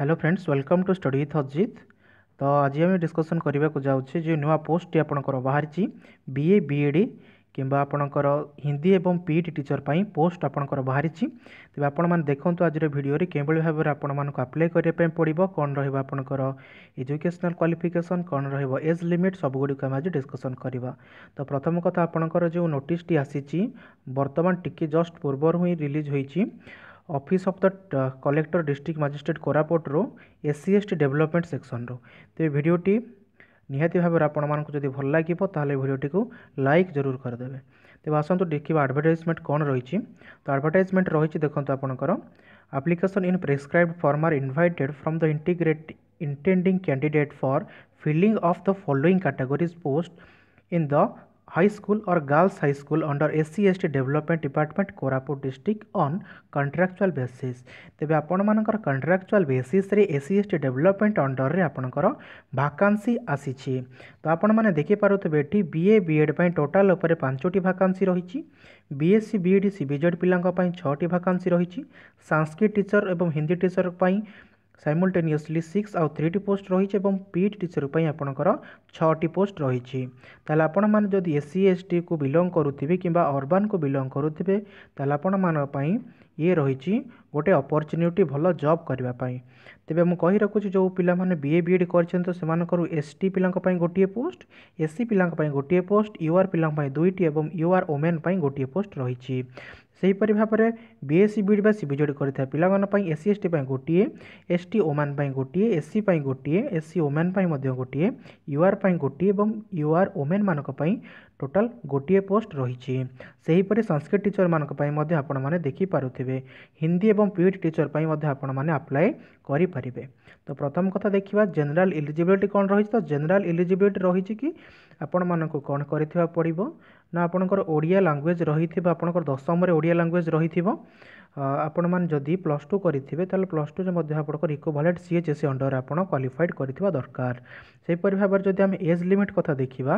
hello friends welcome to study with Ajit ତ ଆଜି ଆମେ ଡିସ୍କସନ୍ କରିବାକୁ ଯାଉଛେ ଯେ ନୂଆ ପୋଷ୍ଟଟି ଆପଣଙ୍କର ବାହାରିଛି ବିଏ ବିଏଡ଼ି କିମ୍ବା ଆପଣଙ୍କର ହିନ୍ଦୀ ଏବଂ ପିଇଟି ଟିଚର୍ ପାଇଁ ପୋଷ୍ଟ ଆପଣଙ୍କର ବାହାରିଛି ତେବେ ଆପଣମାନେ ଦେଖନ୍ତୁ ଆଜିର ଭିଡ଼ିଓରେ କେଉଁଭଳି ଭାବରେ ଆପଣମାନଙ୍କୁ ଆପ୍ଲାଏ କରିବା ପାଇଁ ପଡ଼ିବ କ'ଣ ରହିବ ଆପଣଙ୍କର ଏଜୁକେସନାଲ୍ କ୍ୱାଲିଫିକେସନ୍ କ'ଣ ରହିବ ଏଜ୍ ଲିମିଟ୍ ସବୁଗୁଡ଼ିକୁ ଆମେ ଆଜି ଡିସ୍କସନ୍ କରିବା ତ ପ୍ରଥମ କଥା ଆପଣଙ୍କର ଯେଉଁ ନୋଟିସ୍ଟି ଆସିଛି ବର୍ତ୍ତମାନ ଟିକିଏ ଜଷ୍ଟ ପୂର୍ବରୁ ହିଁ ରିଲିଜ୍ ହୋଇଛି office of the collector district magistrate কোরাপুটর SC ST development সেকশনর তেবে ভিডিওটি নিহতি ভাবে আপনার যদি ভাল লাগিব তাহলে ভিডিওটি লাইক জরুর করেদেবে তেমন আসন্তু দেখবা আডভার্টাইজমেন্ট কম রয়েছে তো আডভার্টাইজমেন্ট রয়েছে দেখুন আপনার application in prescribe form are invited from the integrate intending candidate for filling of the following categories post in the high school or girls high school under SCST development department Koraput district on contractual basis ତେବେ ଆପଣମାନଙ୍କର contractual ବେସିସ୍ରେ SCST development ଅଣ୍ଡରରେ ଆପଣଙ୍କର vacancy ଆସିଛି ତ ଆପଣମାନେ ଦେଖିପାରୁଥିବେ ଏଠି BA BEd ପାଇଁ ଟୋଟାଲ ଉପରେ ପାଞ୍ଚଟି ଭାକାନ୍ସି ରହିଛି BSc BEd CBZ ପିଲାଙ୍କ ପାଇଁ ଛଅଟି ଭାକାନ୍ସି ରହିଛି ସାଂସ୍କ୍ରିଟ ଟିଚର ଏବଂ ହିନ୍ଦୀ ଟିଚର ପାଇଁ ସାଇମଲ୍ଟେନିୟସଲି ସିକ୍ସ ଆଉ ଥ୍ରୀଟି ପୋଷ୍ଟ ରହିଛି ଏବଂ ପି ଟି ଟିଚର୍ ପାଇଁ ଆପଣଙ୍କର ଛଅଟି ପୋଷ୍ଟ ରହିଛି ତାହେଲେ ଆପଣମାନେ ଯଦି ଏସ୍ ସି ଏସ୍ ଟିକୁ ବିଲଙ୍ଗ କରୁଥିବେ କିମ୍ବା ଅର୍ବାନ୍କୁ ବିଲଙ୍ଗ କରୁଥିବେ ତାହେଲେ ଆପଣମାନଙ୍କ ପାଇଁ ଇଏ ରହିଛି ଗୋଟେ ଅପରଚ୍ୟୁନିଟି ଭଲ ଜବ୍ କରିବା ପାଇଁ ତେବେ ମୁଁ କହି ରଖୁଛି ଯେଉଁ ପିଲାମାନେ ବି ଏ ବି ଏଡ଼୍ କରିଛନ୍ତି ତ ସେମାନଙ୍କର ଏସ୍ ଟି ପିଲାଙ୍କ ପାଇଁ ଗୋଟିଏ ପୋଷ୍ଟ ଏସ୍ ସି ପିଲାଙ୍କ ପାଇଁ ଗୋଟିଏ ପୋଷ୍ଟ ୟୁ ଆର୍ ପିଲାଙ୍କ ପାଇଁ ଦୁଇଟି ଏବଂ ୟୁ ଆର୍ ଓମେନ୍ ପାଇଁ ଗୋଟିଏ ପୋଷ୍ଟ ରହିଛି से सेपरी भाव में बीएससी बीड बा सीबिज करता है पिलाई एस सी एस टी गोटे एस टी ओमान गोटे एस सी गोटे एस सी ओमान गोटे युआर पर गोटे और युआर ओमेन मान टोटाल गोटे पोस्ट रही है संस्कृत टीचर मैं देखिपे हिंदी और पीट टीचर पर तो प्रथम कथ देखा जेनराल इलीजिलिटी कौन रही तो जेनेल इलीजिलिटी रही कि आपण मानक कौन कर ନା ଆପଣଙ୍କର ଓଡ଼ିଆ ଲାଙ୍ଗୁଏଜ୍ ରହିଥିବ ଆପଣଙ୍କର ଦଶମରେ ଓଡ଼ିଆ ଲାଙ୍ଗୁଏଜ୍ ରହିଥିବ ଆପଣମାନେ ଯଦି ପ୍ଲସ୍ ଟୁ କରିଥିବେ ତାହେଲେ ପ୍ଲସ୍ ଟୁରେ ମଧ୍ୟ ଆପଣଙ୍କର equivalent C H S C ଅଣ୍ଡରରେ ଆପଣ କ୍ୱାଲିଫାଏଡ଼୍ କରିଥିବା ଦରକାର ସେହିପରି ଭାବରେ ଯଦି ଆମେ ଏଜ୍ ଲିମିଟ୍ କଥା ଦେଖିବା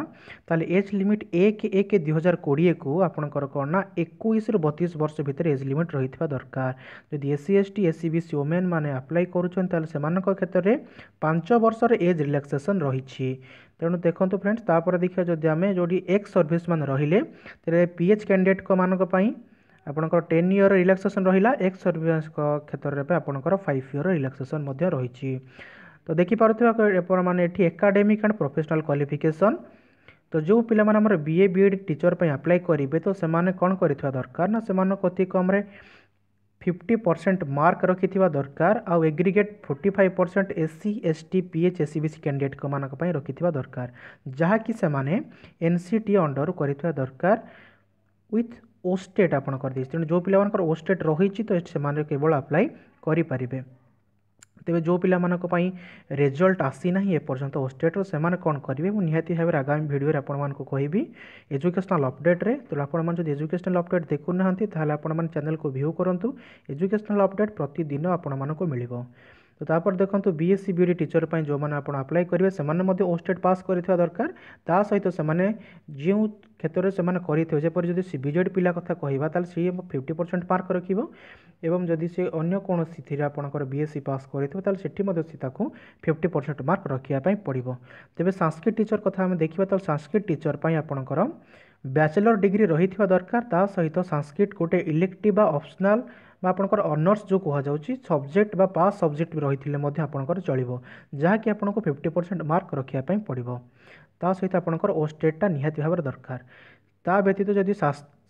ତାହେଲେ ଏଜ୍ ଲିମିଟ୍ ଏକ ଏକ ଦୁଇହଜାର କୋଡ଼ିଏକୁ ଆପଣଙ୍କର କ'ଣ ନା ଏକୋଇଶରୁ ବତିଶ ବର୍ଷ ଭିତରେ ଏଜ୍ ଲିମିଟ୍ ରହିଥିବା ଦରକାର ଯଦି S C S T S C B C women ମାନେ ଆପ୍ଲାଏ କରୁଛନ୍ତି ତାହେଲେ ସେମାନଙ୍କ କ୍ଷେତ୍ରରେ ପାଞ୍ଚ ବର୍ଷର ଏଜ୍ ରିଲାକ୍ସେସନ୍ ରହିଛି ତେଣୁ ଦେଖନ୍ତୁ ଫ୍ରେଣ୍ଡସ୍ ତାପରେ ଦେଖିବା ଯଦି ଆମେ ଯେଉଁଠି ଏକ୍ସ ସର୍ଭିସମ୍ୟାନ୍ ରହିଲେ ତେବେ ପି ଏଚ୍ କ୍ୟାଣ୍ଡିଡ଼େଟ୍ମାନଙ୍କ ପାଇଁ ଆପଣଙ୍କର ଟେନ୍ ଇୟର୍ ରିଲାକ୍ସେସନ୍ ରହିଲା ଏକ୍ସ ସର୍ଭିସଙ୍କ କ୍ଷେତ୍ରରେ ପାଇଁ ଆପଣଙ୍କର ଫାଇଭ୍ ଇୟର୍ ରିଲାକ୍ସେସନ୍ ମଧ୍ୟ ରହିଛି ତ ଦେଖିପାରୁଥିବା ଆପଣମାନେ ଏଠି ଏକାଡେମିକ୍ ଆଣ୍ଡ ପ୍ରଫେସନାଲ୍ କ୍ୱାଲିଫିକେସନ୍ ତ ଯେଉଁ ପିଲାମାନେ ଆମର B A B Ed teacher ପାଇଁ ଆପ୍ଲାଏ କରିବେ ତ ସେମାନେ କ'ଣ କରିଥିବା ଦରକାର ନା ସେମାନଙ୍କ ଅତି କମ୍ରେ ଫିଫ୍ଟି ପରସେଣ୍ଟ ମାର୍କ ରଖିଥିବା ଦରକାର ଆଉ aggregate forty five percent S C S T P H S C B C କ୍ୟାଣ୍ଡିଡ଼େଟ୍ମାନଙ୍କ ପାଇଁ ରଖିଥିବା ଦରକାର ଯାହାକି ସେମାନେ ଏନ୍ ସି ଟି ଅଣ୍ଡରରୁ କରିଥିବା ଦରକାର ୱିଥ୍ ଓଷ୍ଟେଟ୍ ଆପଣ କରିଦେଇଛି ତେଣୁ ଯେଉଁ ପିଲାମାନଙ୍କର ଓଷ୍ଟେଟ୍ ରହିଛି ତ ସେମାନେ କେବଳ ଆପ୍ଲାଏ କରିପାରିବେ ତେବେ ଯେଉଁ ପିଲାମାନଙ୍କ ପାଇଁ ରେଜଲ୍ଟ ଆସିନାହିଁ ଏପର୍ଯ୍ୟନ୍ତ ଓଷ୍ଟେଟ୍ର ସେମାନେ କ'ଣ କରିବେ ମୁଁ ନିହାତି ଭାବରେ ଆଗାମୀ ଭିଡ଼ିଓରେ ଆପଣମାନଙ୍କୁ କହିବି ଏଜୁକେସନାଲ୍ ଅପଡ଼େଟ୍ରେ ତ ଆପଣମାନେ ଯଦି ଏଜୁକେସନାଲ୍ ଅପଡ଼େଟ୍ ଦେଖୁନାହାନ୍ତି ତାହେଲେ ଆପଣମାନେ ଚ୍ୟାନେଲ୍କୁ ଭ୍ୟୁ କରନ୍ତୁ ଏଜୁକେସନାଲ୍ ଅପଡ଼େଟ୍ ପ୍ରତିଦିନ ଆପଣମାନଙ୍କୁ ମିଳିବ তো তারপর দেখন্তু বিএসসি বিউটি ଟିଚର ପାଇଁ ଯେଉଁମାନେ ଆପଣ ଆପ୍ଲାଏ କରିବେ ସେମାନେ ମଧ୍ୟ ଓଷ୍ଟେଟ୍ ପାସ୍ କରିଥିବା ଦରକାର ତା ସହିତ ସେମାନେ ଯେଉଁ କ୍ଷେତ୍ରରେ ସେମାନେ କରିଥିବେ ଯେପରି ଯଦି ସି ବିଜେଡ଼ି ପିଲା କଥା କହିବା ତାହେଲେ ସିଏ ଫିଫ୍ଟି ପରସେଣ୍ଟ ମାର୍କ ରଖିବ ଏବଂ ଯଦି ସେ ଅନ୍ୟ କୌଣସିଥିରେ ଆପଣଙ୍କର ବିଏସ୍ସି ପାସ୍ କରିଥିବ ତାହେଲେ ସେଠି ମଧ୍ୟ ସେ ତାକୁ ଫିଫ୍ଟି ପରସେଣ୍ଟ ମାର୍କ ରଖିବା ପାଇଁ ପଡ଼ିବ ତେବେ ସାଂସ୍କ୍ରିଟ ଟିଚର କଥା ଆମେ ଦେଖିବା ତାହେଲେ ସାଂସ୍କ୍ରିଟ ଟିଚର ପାଇଁ ଆପଣଙ୍କର ବ୍ୟାଚେଲର ଡିଗ୍ରୀ ରହିଥିବା ଦରକାର ତା ସହିତ ସାଂସ୍କ୍ରିଟ ଗୋଟେ ଇଲେକ୍ଟିଭ୍ ବା ଅପସନାଲ୍ বা আপনার ଅନର୍ସ ଯେଉଁ କୁହାଯାଉଛି ସବଜେକ୍ଟ ବା ପାସ୍ ସବଜେକ୍ଟ ରହିଥିଲେ ମଧ୍ୟ ଆପଣଙ୍କର ଚଳିବ ଯାହାକି ଆପଣଙ୍କୁ ଫିଫ୍ଟି ପରସେଣ୍ଟ ମାର୍କ ରଖିବା ପାଇଁ ପଡ଼ିବ ତା ସହିତ ଆପଣଙ୍କର ଓ ଷ୍ଟେଟ୍ଟା ନିହାତି ଭାବରେ ଦରକାର ତା ବ୍ୟତୀତ ଯଦି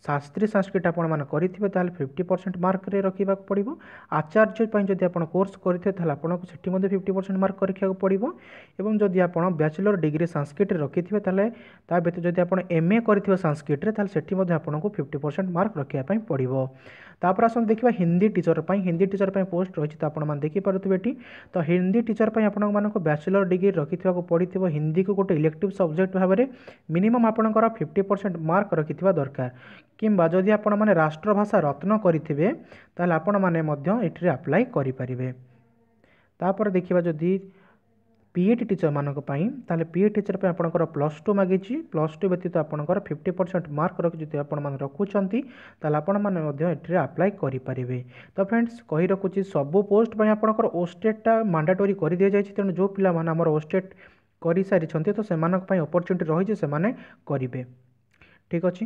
শাস্ত্রী সংস্কৃত আপনার করে তাহলে ফিফটি পরসেন্ট মার্করে রাখা পড়ব আচার্যপ্রাই যদি আপনার কোর্স করে তাহলে আপনার সেটি মধ্যে ফিফটি পরসেন্ট মার্ক রাখা পড়ব এবং যদি আপনার ব্যাচেলর ডিগ্রি সংস্কৃটে রাখি তাহলে তা ব্যতীত যদি আপনার এম এ করে সংস্কৃটে তাহলে সেটি মধ্যে আপনার ফিফটি পরসেন্ট মার্ক রাখা পড়ব তাপরে আসুন দেখবা হিন্দি টিচর পাই হিন্দি টিচর পাই পোস্ট রয়েছে তো আপনার দেখিপারে এটি তো হিন্দি টিচর পাই আপনার ব্যাচেলর ডিগ্রি রাখি পড়ে হিন্দি কু গোটে ইলেকটিভ সবজেক্ট ভাবে মিনিমম আপনার ফিফটি পরসেন্ট মার্ক রাখি দরকার কিংবা যদি আপনার রাষ্ট্রভাষা রত্ন করে তাহলে আপনার এটি আপ্লাই করে পে তাপরে দেখা যদি পিএটি টিচর মানুষ তাহলে পিএ টিচর আপনার প্লস টু মাগিছি প্লস টু ব্যতীত আপনার ফিফটি পরসেন্ট মার্ক যদি আপনার রাখুচার তাহলে আপনার এটি আপ্লাই করে পে তো ফ্রেন্ডস কী রাখুছি সবু পোস্ট আপনার ওস্টেটটা মান্ডাটোরি করে দিয়ে যাই তেমন যে পিলা মানে আমার ওস্টেট করে সারি তো সে অপরচুনিটি রয়েছে সে করবে ঠিক আছে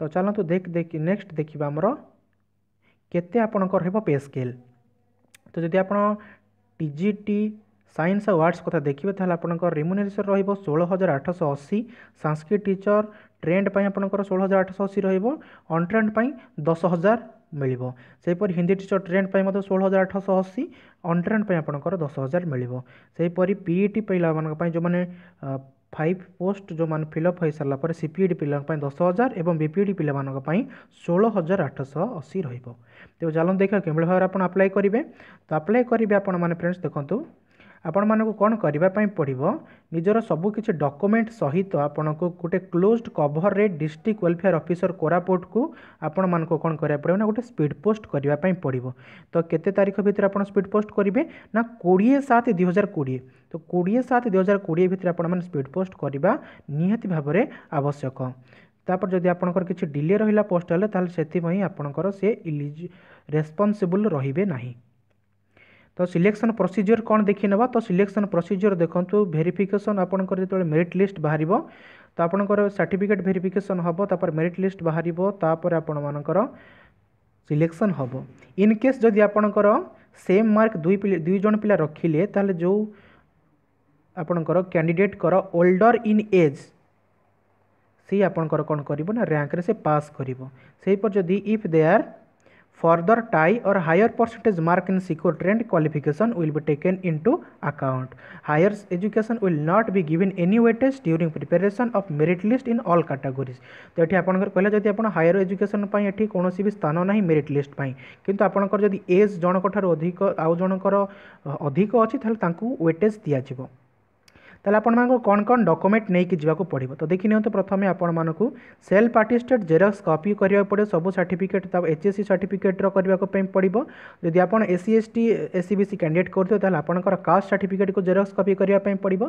ତ ଚାଲନ୍ତୁ ଦେଖି ନେକ୍ସଟ ଦେଖିବା ଆମର କେତେ ଆପଣଙ୍କର ହେବ ପେ ସ୍କେଲ୍ ତ ଯଦି ଆପଣ ଟି ଜି ଟି ସାଇନ୍ସ ଆଉ ଆର୍ଟ୍ସ କଥା ଦେଖିବେ ତାହେଲେ ଆପଣଙ୍କର ରେମୁନେସନ୍ ରହିବ ଷୋହଳ ହଜାର ଆଠଶହ ଅଶୀ ସାଂସ୍କ୍ରିଟ ଟିଚର ଟ୍ରେଣ୍ଡ ପାଇଁ ଆପଣଙ୍କର ଷୋହଳ ହଜାର ଆଠଶହ ଅଶୀ ରହିବ ଅନ୍ ଟ୍ରେଣ୍ଡ ପାଇଁ ଦଶ ହଜାର ମିଳିବ ସେହିପରି ହିନ୍ଦୀ ଟିଚର୍ ଟ୍ରେଣ୍ଡ ପାଇଁ ମଧ୍ୟ ଷୋହଳ ହଜାର ଆଠଶହ ଅଶୀ ଅନ୍ ପାଇଁ ଆପଣଙ୍କର ଦଶ ହଜାର ମିଳିବ ସେହିପରି ପିଇଟି ପିଲାମାନଙ୍କ ପାଇଁ ଯେଉଁମାନେ ଫାଇଭ୍ ପୋଷ୍ଟ ଯେଉଁମାନେ ଫିଲଅପ୍ ହୋଇସାରିଲା ପରେ ସିପିଇଡ଼ି ପିଲାଙ୍କ ପାଇଁ ଦଶ ହଜାର ଏବଂ ବିପିଇଡ଼ି ପିଲାମାନଙ୍କ ପାଇଁ ଷୋହଳ ହଜାର ଆଠଶହ ଅଶୀ ରହିବ ତେବେ ଚାଲନ୍ତୁ ଦେଖିବା କିଭଳି ଭାବରେ ଆପଣ ଆପ୍ଲାଏ କରିବେ ତ ଆପ୍ଲାଏ କରିବେ ଆପଣମାନେ ଫ୍ରେଣ୍ଡସ୍ ଦେଖନ୍ତୁ ଆପଣମାନଙ୍କୁ କ'ଣ କରିବା ପାଇଁ ପଡ଼ିବ ନିଜର ସବୁକିଛି ଡକ୍ୟୁମେଣ୍ଟ ସହିତ ଆପଣଙ୍କୁ ଗୋଟେ କ୍ଲୋଜଡ଼୍ କଭର୍ରେ ଡିଷ୍ଟ୍ରିକ୍ଟ ୱେଲଫେୟାର୍ ଅଫିସର କୋରାପୁଟକୁ ଆପଣମାନଙ୍କୁ କ'ଣ କରିବାକୁ ପଡ଼ିବ ନା ଗୋଟେ ସ୍ପିଡ଼୍ ପୋଷ୍ଟ କରିବା ପାଇଁ ପଡ଼ିବ ତ କେତେ ତାରିଖ ଭିତରେ ଆପଣ ସ୍ପିଡ଼୍ ପୋଷ୍ଟ କରିବେ ନା କୋଡ଼ିଏ ସାତ ଦୁଇହଜାର କୋଡ଼ିଏ ତ କୋଡ଼ିଏ ସାତ ଦୁଇହଜାର କୋଡ଼ିଏ ଭିତରେ ଆପଣମାନେ ସ୍ପିଡ଼୍ ପୋଷ୍ଟ କରିବା ନିହାତି ଭାବରେ ଆବଶ୍ୟକ ତାପରେ ଯଦି ଆପଣଙ୍କର କିଛି ଡିଲେ ରହିଲା ପୋଷ୍ଟ ହେଲେ ତାହେଲେ ସେଥିପାଇଁ ଆପଣଙ୍କର ସେ ଇଲିଜି ରେସ୍ପନ୍ସିବୁଲ୍ ରହିବେ ନାହିଁ तो सिलेक्शन प्रोसीजर कौन देखने तो सिलेक्शन प्रोसीजर देखो भेरीफिकेसन आपंकर जो मेरीट लिस्ट बाहर तो आपंकर सर्टिफिकेट भेरीफिकेसन हम तापर मेरीट लिस्ट बाहर तापर आपर सिलेक्शन हम इन केस जदि आपंकर सेम मार्क दुई दुई पिला रखिले ताहले जो आपणकर कैंडिडेट कर ओल्डर इन एज सी आपणकर कौन कर रैंक से पास कर जदि if they are further tie or higher percentage mark in seco trend qualification will be taken into account higher education will not be given any weightage during preparation of merit list in all categories तो ये आपंकर कहला जदि आप higher education ये कौन भी स्थान ना मेरीट लिस्ट किंतु आपंकर जदि एज जनक अधिक आउ जनकर अधिक अच्छी वेटेज दिज्व ତାହେଲେ ଆପଣମାନଙ୍କୁ କ'ଣ କ'ଣ ଡକୁମେଣ୍ଟ ନେଇକି ଯିବାକୁ ପଡ଼ିବ ତ ଦେଖିନିଅନ୍ତୁ ପ୍ରଥମେ ଆପଣମାନଙ୍କୁ ସେଲ୍ଫ ଆର୍ଟିଷ୍ଟେଡ଼ ଜେରକ୍ସ କପି କରିବାକୁ ପଡ଼ିବ ସବୁ ସାର୍ଟିଫିକେଟ୍ ତା ଏଚ୍ ଏସ୍ ସି ସାର୍ଟିଫିକେଟ୍ର କରିବାକୁ ପାଇଁ ପଡ଼ିବ ଯଦି ଆପଣ S C S T S C B C candidate କରୁଥିବେ ତାହେଲେ ଆପଣଙ୍କର କାଷ୍ଟ ସାର୍ଟିଫିକେଟ୍କୁ ଜେରକ୍ସ କପି କରିବା ପାଇଁ ପଡ଼ିବ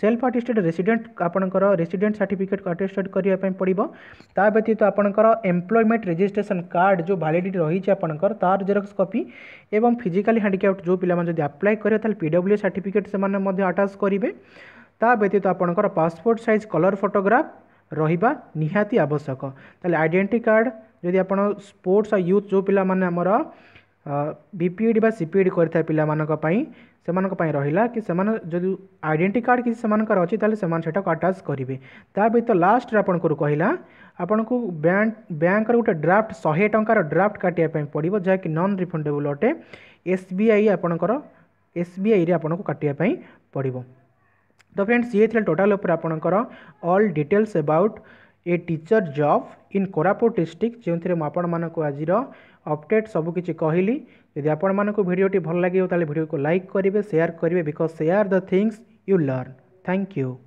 ସେଲ୍ଫ ଆର୍ଟିଷ୍ଟେଡ଼ ରେସିଡେଣ୍ଟ ଆପଣଙ୍କର ରେସିଡେଣ୍ଟ ସାର୍ଟିଫିକେଟ୍କୁ ଆର୍ଟିଷ୍ଟେଡ଼ କରିବା ପାଇଁ ପଡ଼ିବ ତା ବ୍ୟତୀତ ଆପଣଙ୍କର ଏମ୍ପ୍ଲୟମେଣ୍ଟ ରେଜିଷ୍ଟ୍ରେସନ୍ କାର୍ଡ଼ ଯେଉଁ ଭାଲିଡ଼ିଟି ରହିଛି ଆପଣଙ୍କର ତାର ଜେରକ୍ସ କପି ଏବଂ ଫିଜିକାଲି ହ୍ୟାଣ୍ଡିକ୍ୟାପ୍ଟ ଯେଉଁ ପିଲାମାନେ ଯଦି ଆପ୍ଲାଏ କରିବେ ତାହେଲେ ପି ଡବ୍ଲ୍ୟୁ ସାର୍ଟିଫିକେଟ୍ ସେମାନେ ମଧ୍ୟ ଆଟାଚ୍ କରିବେ ତା ବ୍ୟତୀତ ଆପଣଙ୍କର ପାସପୋର୍ଟ ସାଇଜ୍ କଲର୍ ଫଟୋଗ୍ରାଫ୍ ରହିବା ନିହାତି ଆବଶ୍ୟକ ତାହେଲେ ଆଇଡେଣ୍ଟି କାର୍ଡ଼ ଯଦି ଆପଣ ସ୍ପୋର୍ଟସ୍ ଆଉ ୟୁଥ୍ ଯେଉଁ ପିଲାମାନେ ଆମର ବିପିଏଡ଼୍ ବା ସିପିଏଡ଼୍ କରିଥାଏ ପିଲାମାନଙ୍କ ପାଇଁ ସେମାନଙ୍କ ପାଇଁ ରହିଲା କି ସେମାନେ ଯଦି ଆଇଡେଣ୍ଟି କାର୍ଡ଼ କିଛି ସେମାନଙ୍କର ଅଛି ତାହେଲେ ସେମାନେ ସେଟାକୁ ଆଟାଚ୍ କରିବେ ତା ବ୍ୟତୀତ ଲାଷ୍ଟରେ ଆପଣଙ୍କର କହିଲା ଆପଣଙ୍କୁ ବ୍ୟାଙ୍କ ବ୍ୟାଙ୍କର ଗୋଟେ ଡ୍ରାଫ୍ଟ ଶହେ ଟଙ୍କାର ଡ୍ରାଫ୍ଟ କାଟିବା ପାଇଁ ପଡ଼ିବ ଯାହାକି ନନ୍ ରିଫଣ୍ଡେବୁଲ୍ ଅଟେ ଏସ୍ ବି ଆଇ ଆପଣଙ୍କର ଏସ୍ ବି ଆଇରେ ଆପଣଙ୍କୁ କାଟିବା ପାଇଁ ପଡ଼ିବ ତ ଫ୍ରେଣ୍ଡସ୍ ଇଏ ଥିଲା ଟୋଟାଲ୍ ଉପରେ ଆପଣଙ୍କର all details about a teacher job in Koraput district ଯେଉଁଥିରେ ମୁଁ ଆପଣମାନଙ୍କୁ ଆଜିର ଅପଡ଼େଟ୍ ସବୁକିଛି କହିଲି ଯଦି ଆପଣମାନଙ୍କୁ ଭିଡ଼ିଓଟି ଭଲ ଲାଗିବ ତାହେଲେ ଭିଡ଼ିଓକୁ ଲାଇକ୍ କରିବେ ସେୟାର କରିବେ because share the things you learn thank you